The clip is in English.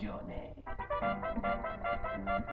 What's?